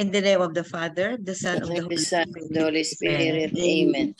In the name of the Father, the Son, of the Holy Son, Spirit. the Holy Spirit. Amen.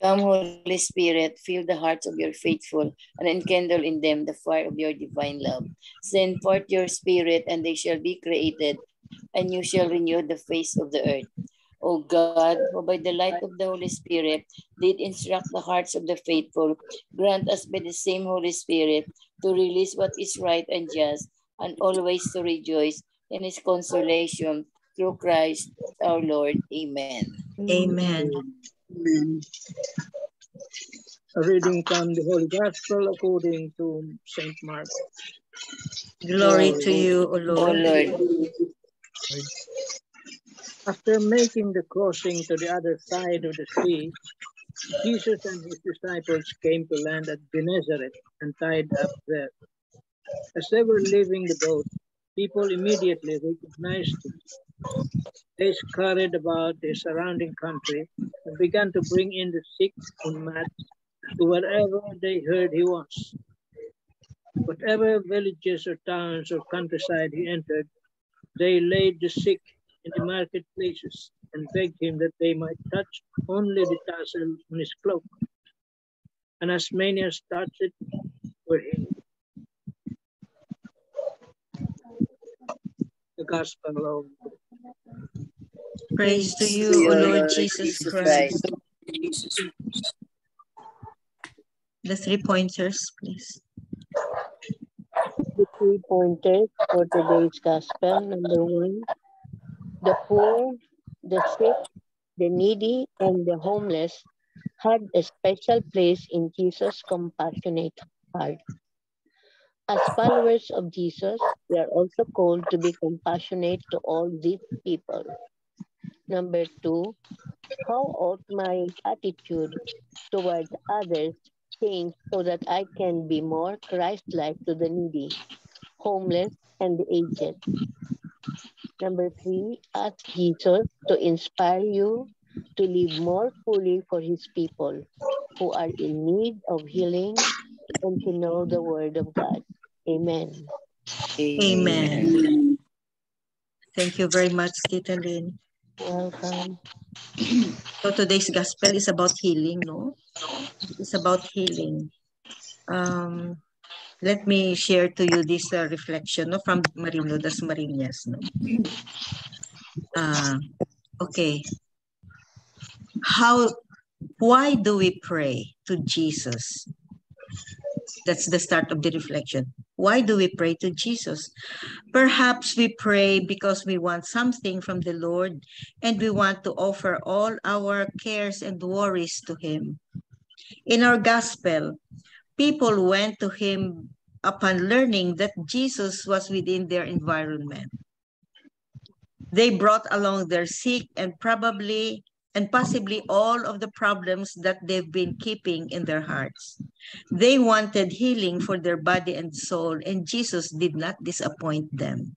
Come, Holy Spirit, fill the hearts of your faithful and enkindle in them the fire of your divine love. Send forth your Spirit, and they shall be created, and you shall renew the face of the earth. O God, who by the light of the Holy Spirit did instruct the hearts of the faithful, grant us by the same Holy Spirit to release what is right and just, and always to rejoice in his consolation through Christ our Lord. Amen. Amen. Amen. A reading from the Holy Gospel according to St. Mark. Glory to you, O Lord. O Lord. Lord, After making the crossing to the other side of the sea, Jesus and his disciples came to land at Gennesaret and tied up there. As they were leaving the boat, people immediately recognized him. They scurried about the surrounding country and began to bring in the sick on mats to wherever they heard he was. Whatever villages or towns or countryside he entered, they laid the sick in the marketplaces and begged him that they might touch only the tassel on his cloak. And as many as touched it were healed. The Gospel of Praise to you, O you, Lord Jesus Christ. The three pointers, please. The three pointers for today's gospel. Number one, the poor, the sick, the needy, and the homeless had a special place in Jesus' compassionate heart. As followers of Jesus, we are also called to be compassionate to all these people. Number two, how ought my attitude towards others change so that I can be more Christ-like to the needy, homeless, and the aged? Number three, ask Jesus to inspire you to live more fully for his people who are in need of healing and to know the word of God. Amen. Amen. Thank you very much, Tita Lynn. Welcome. So today's gospel is about healing, no? It's about healing. Um, let me share to you this uh, reflection no, from Marino das Marinas. No? Uh, okay. How, why do we pray to Jesus? That's the start of the reflection. Why do we pray to Jesus? Perhaps we pray because we want something from the Lord and we want to offer all our cares and worries to Him. In our gospel, people went to Him upon learning that Jesus was within their environment. They brought along their sick and probably and possibly all of the problems that they've been keeping in their hearts. They wanted healing for their body and soul, and Jesus did not disappoint them.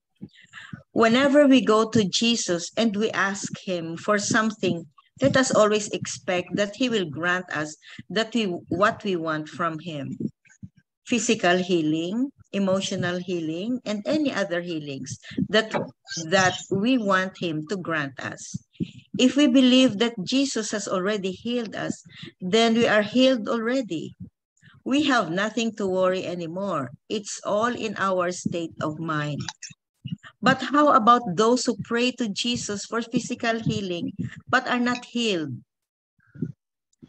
Whenever we go to Jesus and we ask him for something, let us always expect that he will grant us that we what we want from him. Physical healing, emotional healing, and any other healings that that we want him to grant us. If we believe that Jesus has already healed us, then we are healed already. We have nothing to worry anymore. It's all in our state of mind. But how about those who pray to Jesus for physical healing but are not healed?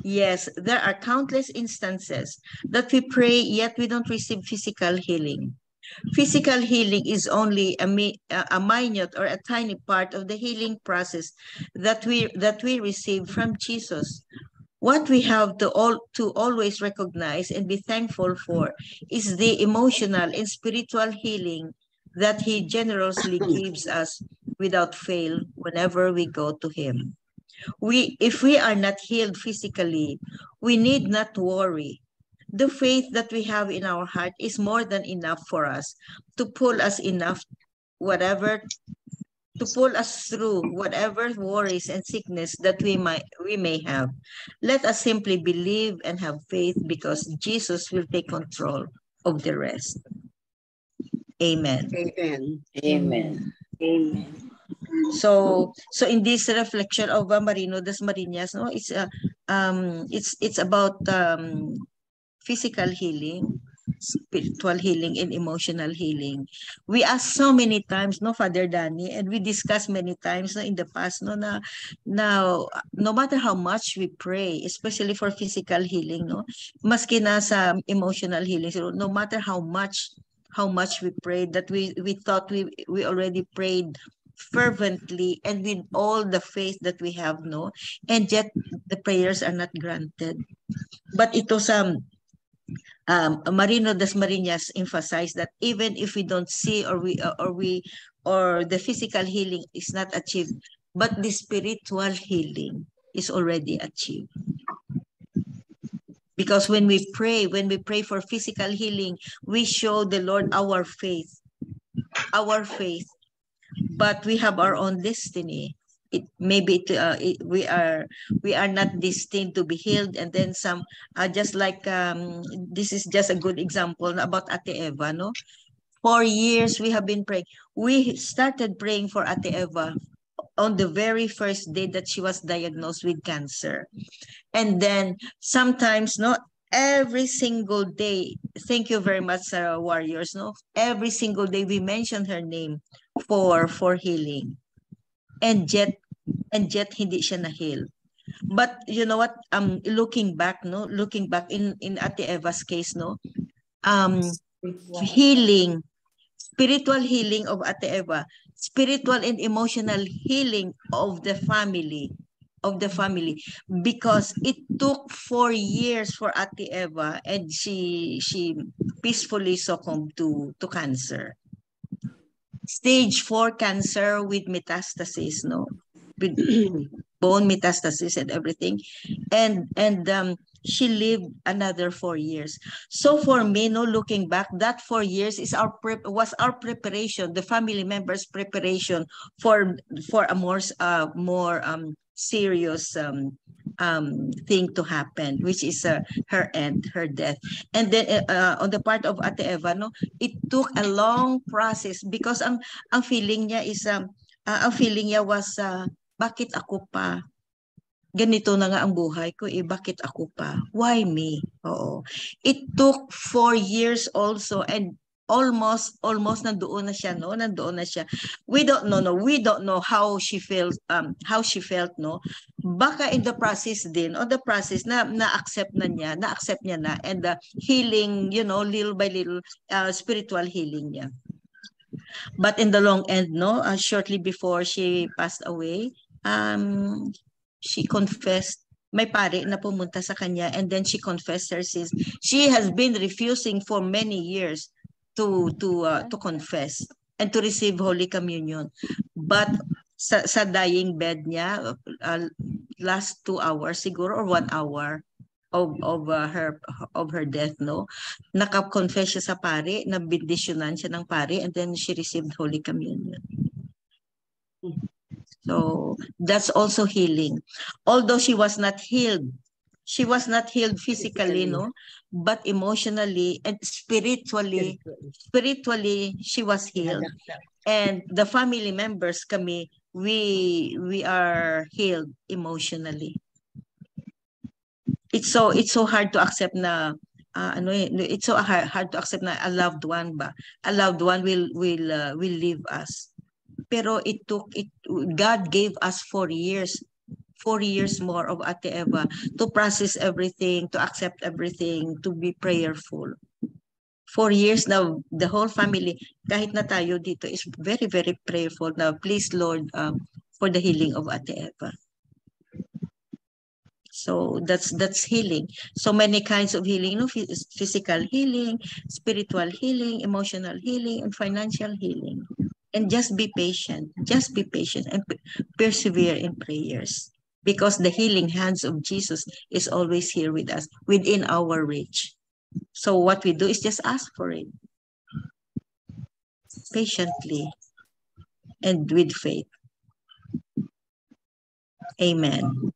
Yes, there are countless instances that we pray yet we don't receive physical healing. Physical healing is only a, mi- a minute or a tiny part of the healing process that we that we receive from Jesus. What we have to all to always recognize and be thankful for is the emotional and spiritual healing that he generously gives us without fail whenever we go to him. We if we are not healed physically, we need not worry the faith that we have in our heart is more than enough for us to pull us enough whatever to pull us through whatever worries and sickness that we might we may have let us simply believe and have faith because jesus will take control of the rest amen Amen. Amen. Amen. So so in this reflection of uh, Marino Dasmarinas, no, it's uh, um it's it's about um physical healing, spiritual healing, and emotional healing. We ask so many times, no, Father Danny, and we discussed many times no, in the past, no, na, now, no matter how much we pray, especially for physical healing, no, maski na sa emotional healing, no matter how much how much we prayed that we we thought we we already prayed fervently and with all the faith that we have no and yet the prayers are not granted but ito sa um, Marino Dasmarinas emphasized that even if we don't see or we or we or the physical healing is not achieved, but the spiritual healing is already achieved. Because when we pray, when we pray for physical healing, we show the Lord our faith, our faith, but we have our own destiny it maybe it, uh, it, we are we are not destined to be healed. And then some uh, just like um this is just a good example about Ate Eva no? For years we have been praying. We started praying for Ate Eva on the very first day that she was diagnosed with cancer. And then sometimes no every single day thank you very much Sarah warriors no? Every single day we mention her name for for healing. And yet and yet hindi siya na-heal. But you know what? Um, looking back, no, looking back in in Ate Eva's case, no, um, healing, spiritual healing of Ate Eva, spiritual and emotional healing of the family, of the family, because it took four years for Ate Eva, and she she peacefully succumbed to to cancer. Stage four cancer with metastasis, no with bone metastasis and everything. And and um, she lived another four years. So for me, no, looking back, that four years is our prep was our preparation, the family members' preparation for for a more uh more um serious um um thing to happen, which is uh, her end, her death. And then uh, uh, on the part of Ate Eva, no, it took a long process because ang ang feeling niya is um uh, ang feeling niya was uh, bakit ako pa? Ganito na nga ang buhay ko, eh, bakit ako pa? Why me? Oo. It took four years also and almost almost nandoon na siya no nandoon na siya we don't know no we don't know how she felt um how she felt no baka in the process din on the process na na-accept na niya na-accept niya na and the healing you know little by little uh, spiritual healing niya but in the long end no uh, shortly before she passed away um, she confessed may pare na pumunta sa kanya and then she confessed her sins. She has been refusing for many years to to uh, to confess and to receive Holy Communion. But sa, sa dying bed niya, uh, last two hours siguro or one hour of of uh, her of her death no naka-confess siya sa pare na bendisyonan siya ng pare and then she received holy communion So that's also healing. Although she was not healed, she was not healed physically, no, but emotionally and spiritually, spiritually she was healed. And the family members kami, we we are healed emotionally. It's so it's so hard to accept na uh, ano eh, it's so hard, hard to accept na a loved one ba a loved one will will uh, will leave us pero it took it God gave us four years four years more of Ate Eva to process everything, to accept everything, to be prayerful. Four years now, the whole family, kahit na tayo dito, is very, very prayerful now. Please, Lord, um, for the healing of Ate Eva. So that's that's healing. So many kinds of healing, you know, physical healing, spiritual healing, emotional healing, and financial healing and just be patient. Just be patient and persevere in prayers. Because the healing hands of jesus is always here with us within our reach. So what we do is just ask for it. Patiently and with faith. Amen.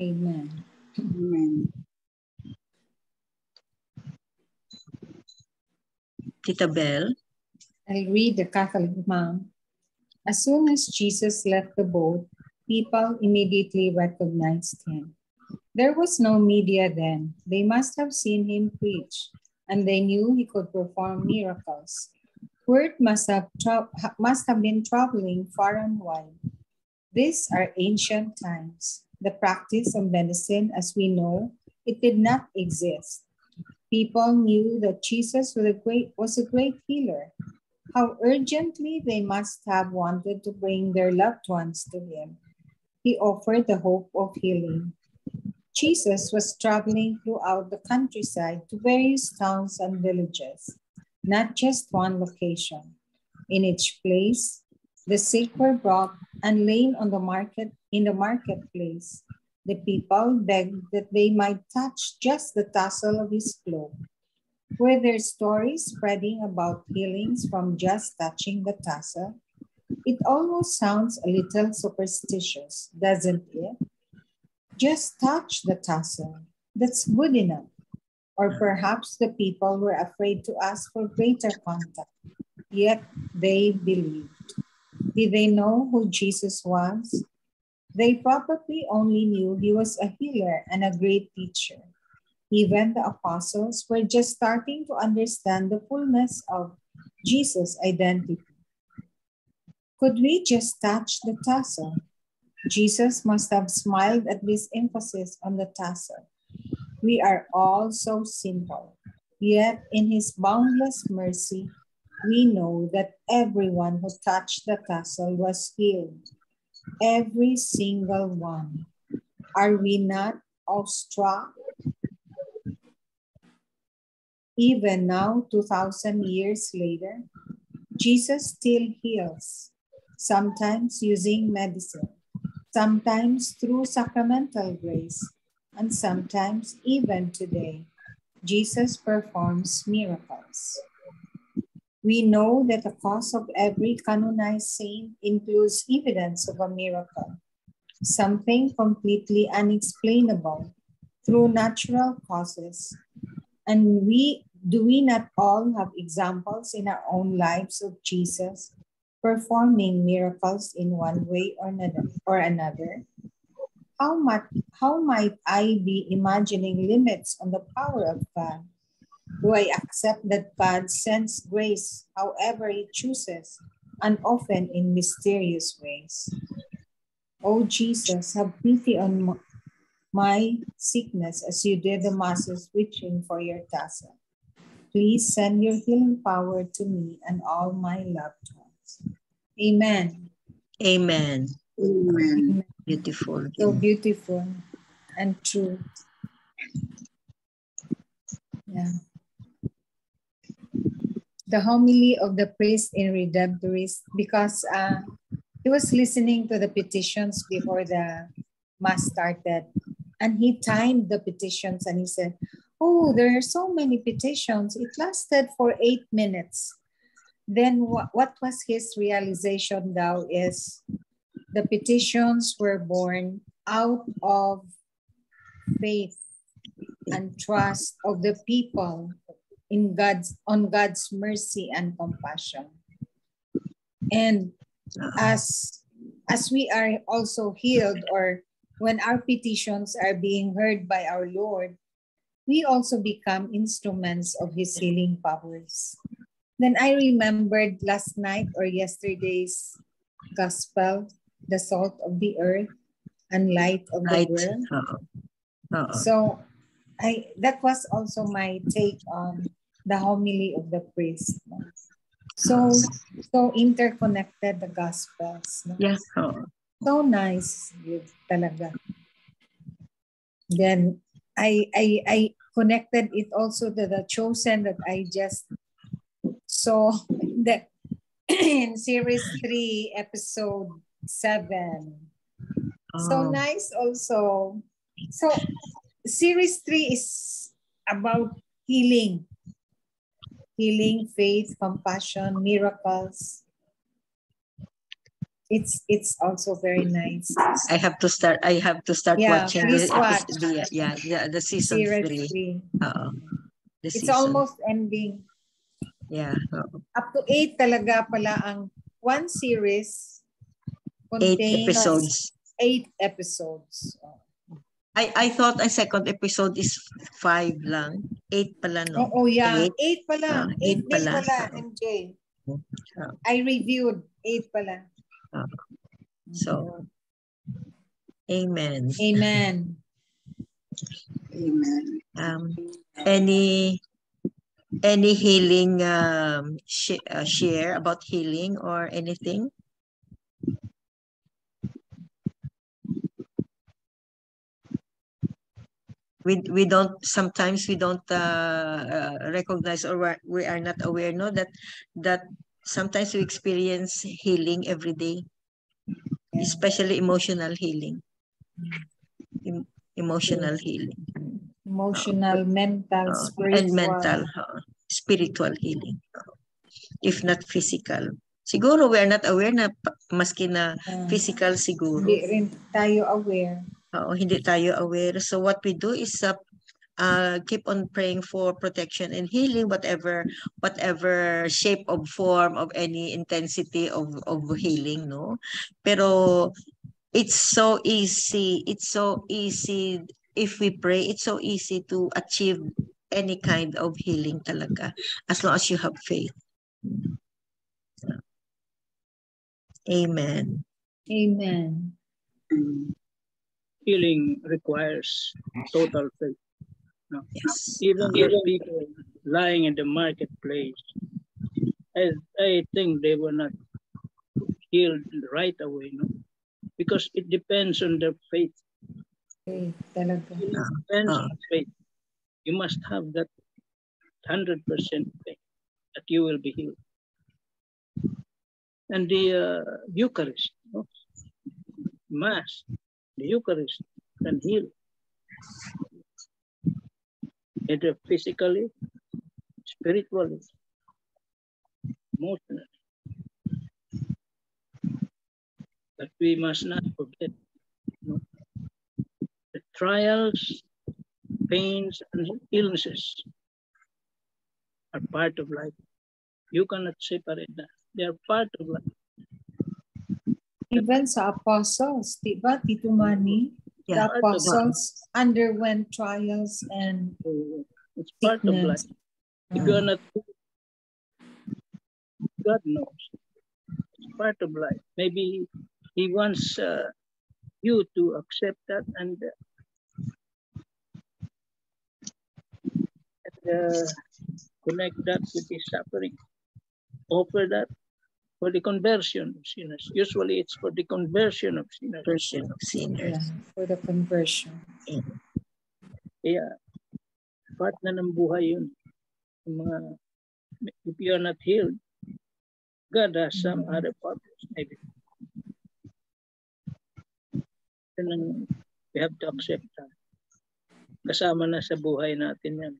Amen. Amen. Tita Bell I'll read the Catholic Mom. As soon as Jesus left the boat, people immediately recognized him. There was no media then. They must have seen him preach, and they knew he could perform miracles. Word must have, must have been traveling far and wide. These are ancient times. The practice of medicine, as we know, it did not exist. People knew that Jesus was a great, was a great healer. How urgently they must have wanted to bring their loved ones to him. He offered the hope of healing. Jesus was traveling throughout the countryside to various towns and villages, not just one location. In each place, the sick were brought and laid on the market in the marketplace. The people begged that they might touch just the tassel of his cloak. Were there stories spreading about healings from just touching the tassel? It almost sounds a little superstitious, doesn't it? Just touch the tassel. That's good enough. Or perhaps the people were afraid to ask for greater contact, yet they believed. Did they know who Jesus was? They probably only knew he was a healer and a great teacher. Even the apostles were just starting to understand the fullness of Jesus' identity. Could we just touch the tassel? Jesus must have smiled at this emphasis on the tassel. We are all so simple, yet in his boundless mercy, we know that everyone who touched the tassel was healed. Every single one. Are we not awestruck even now, 2,000 years later, Jesus still heals, sometimes using medicine, sometimes through sacramental grace, and sometimes even today, Jesus performs miracles. We know that the cause of every canonized saint includes evidence of a miracle, something completely unexplainable through natural causes. And we do we not all have examples in our own lives of Jesus performing miracles in one way or another? How, much, how might I be imagining limits on the power of God? Do I accept that God sends grace however He chooses and often in mysterious ways? Oh Jesus, have pity on my sickness as you did the masses reaching for your tassel. Please send your healing power to me and all my loved ones. Amen. Amen. Amen. Beautiful. So beautiful and true. Yeah. The homily of the priest in Redemptorist because uh, he was listening to the petitions before the mass started and he timed the petitions and he said, oh, there are so many petitions. It lasted for eight minutes. Then what, what was his realization now is the petitions were born out of faith and trust of the people in God's on God's mercy and compassion. And as as we are also healed or when our petitions are being heard by our Lord, we also become instruments of his healing powers. Then I remembered last night or yesterday's gospel, the salt of the earth and light of the Light. world. Uh-oh. Uh-oh. So I that was also my take on the homily of the priest. no? So so interconnected the gospels. no? Yeah. Oo. So nice talaga. Then I I I connected it also to the chosen that I just saw that in series three, episode seven. So Oh. nice also. So series three is about healing. Healing, faith, compassion, miracles. It's it's also very nice. I have to start. I have to start Yeah, watching the, watch. the yeah yeah the season three. three. Oo. The It's season. almost ending. yeah. oo. Up to eight talaga pala ang one series Eight episodes. Eight episodes. I I thought a second episode is five lang. Eight pala, no? Oh, oh yeah. Eight. Eight, pala. Ah, eight, eight pala. pala. MJ. Ah. I reviewed. Eight pala. So, amen. Amen. Amen. Um, any any healing um, sh- uh, share about healing or anything? We, we don't sometimes we don't uh, uh, recognize or we are not aware no that that sometimes we experience healing every day especially emotional healing. Em- emotional healing. Emotional, mental, Uh, spiritual. and mental uh, spiritual healing. If not physical. Siguro we are not aware na maski na physical siguro. Hindi rin tayo aware. Oo, hindi tayo aware. So what we do is uh, uh, keep on praying for protection and healing whatever whatever shape of form of any intensity of of healing no pero it's so easy it's so easy if we pray it's so easy to achieve any kind of healing talaga as long as you have faith amen Amen. Healing requires total faith. No? yes Even those people lying in the marketplace, I, I think they were not healed right away, no? Because it depends on their faith. It depends Ah. on faith. You must have that 100% faith that you will be healed. And the uh, Eucharist, no? Mass, the Eucharist can heal. Either physically, spiritually, emotionally. But we must not forget no? the trials, pains, and illnesses are part of life. You cannot separate that. They are part of life. Even sa apostles, di ba, Tito Manny? The apostles underwent trials and it's part of Sickness. life. If you are not, God knows. It's part of life. Maybe He wants uh, you to accept that and, uh, and uh, connect that with His suffering. Offer that for the conversion of sinners. Usually, it's for the conversion of sinners. Version of sinners yeah, for the conversion. Kaya, part na ng buhay yun. Yung mga, if you are not healed, God has some other purpose, maybe. Yun ang, we have to accept that. Kasama na sa buhay natin yan.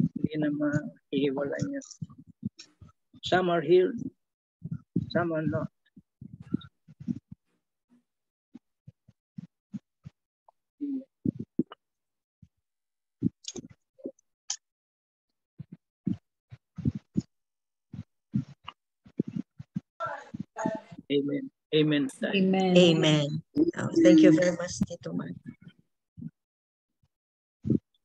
Hindi na mahihiwalay yan. Some are healed, some are not. Amen. Amen. tayo. Amen. Amen. Oh, thank you very much, Tito Man.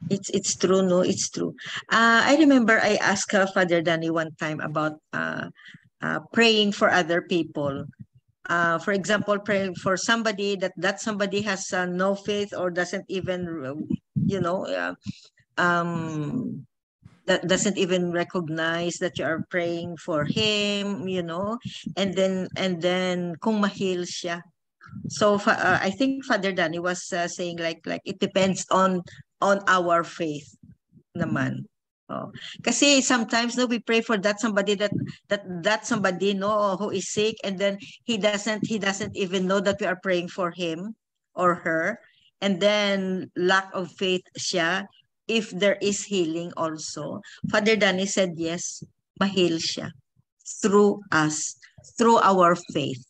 It's it's true, no, it's true. Uh, I remember I asked Father Danny one time about uh, uh, praying for other people. Uh, for example, praying for somebody that that somebody has uh, no faith or doesn't even, you know, uh, um, that doesn't even recognize that you are praying for him, you know, and then and then kung mahil siya, so uh, I think Father Danny was uh, saying like like it depends on on our faith naman. Oh. Kasi sometimes no we pray for that somebody that that that somebody no who is sick and then he doesn't he doesn't even know that we are praying for him or her and then lack of faith siya if there is healing also. Father Danny said yes, mahil siya through us, through our faith.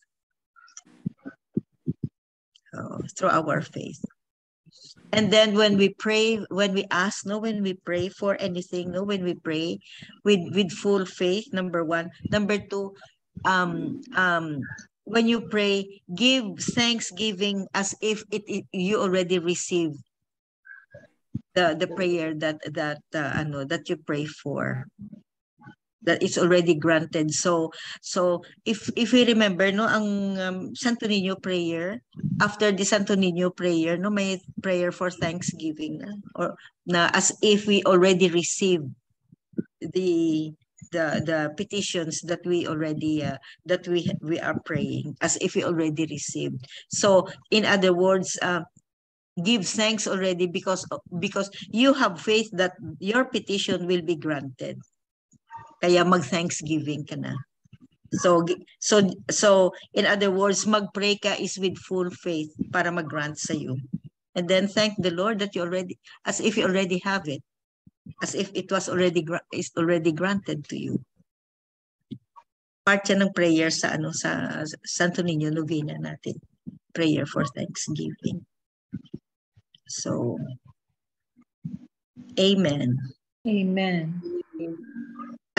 Oh, through our faith. And then when we pray, when we ask, no, when we pray for anything, no, when we pray with with full faith, number one. Number two, um, um, when you pray, give thanksgiving as if it, it you already received the the prayer that that uh, ano that you pray for that it's already granted. So so if if we remember no ang um, Santo Niño prayer after the Santo Niño prayer no may prayer for thanksgiving na, or na as if we already received the the the petitions that we already uh, that we we are praying as if we already received. So in other words uh, give thanks already because because you have faith that your petition will be granted kaya mag-thanksgiving ka na. So so so in other words, mag-pray ka is with full faith para mag-grant sa iyo. And then thank the Lord that you already as if you already have it. As if it was already is already granted to you. Part yan ng prayer sa ano sa Santo Niño novena natin. Prayer for thanksgiving. So Amen. Amen.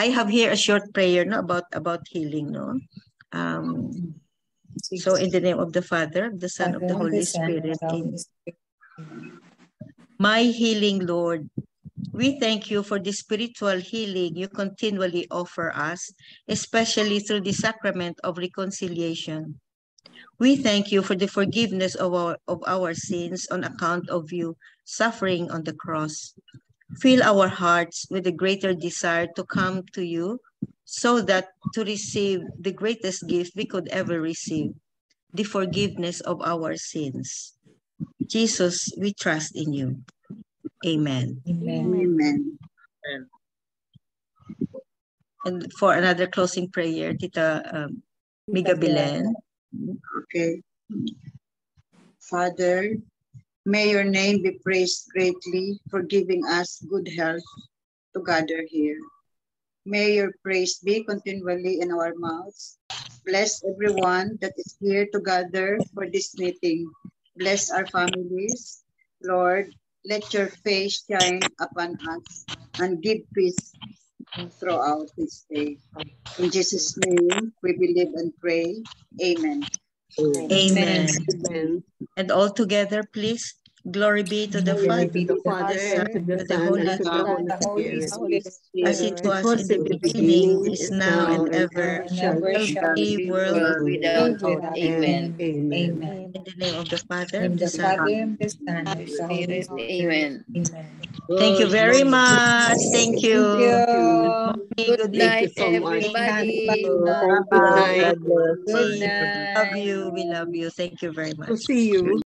I have here a short prayer no about about healing no. Um, so in the name of the Father, of the Son, of the Holy Spirit. My healing Lord, we thank you for the spiritual healing you continually offer us, especially through the sacrament of reconciliation. We thank you for the forgiveness of our, of our sins on account of you suffering on the cross. Fill our hearts with a greater desire to come to you so that to receive the greatest gift we could ever receive, the forgiveness of our sins. Jesus, we trust in you. Amen. Amen. Amen. And for another closing prayer, Tita um, Miga Bilen. Okay. Father, May your name be praised greatly for giving us good health to gather here. May your praise be continually in our mouths. Bless everyone that is here to gather for this meeting. Bless our families. Lord, let your face shine upon us and give peace throughout this day. In Jesus' name, we believe and pray. Amen. Amen. Amen. And all together, please. Glory be to the Father, to the Father, and to the Son, and to the Holy Spirit, as it was in the beginning, is now, and ever, shall be, world without Amen. Amen. In the name of the Father, the the Son. And the Son, and the Spirit. Amen. Amen. Thank you very much. Thank you. Good Good night, everybody. Thank you. God bless. Good night. Love you. We love you. Thank you very much. To see you.